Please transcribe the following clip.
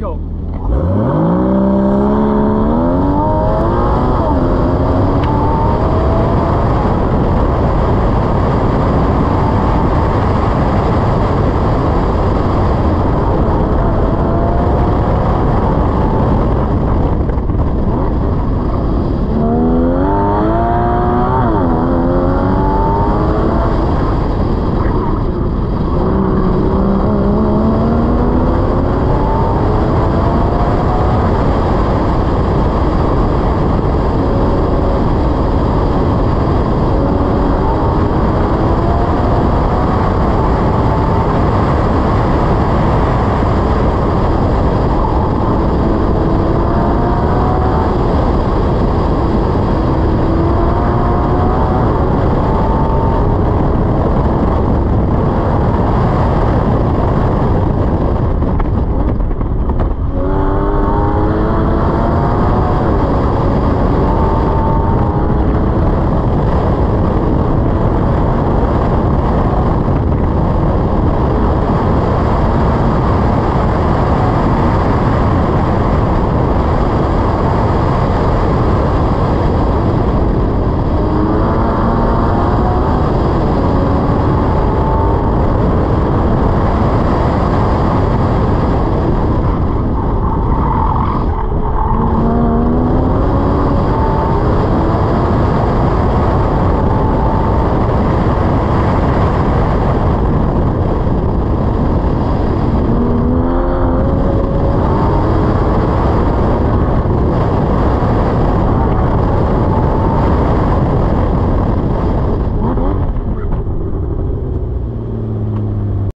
go.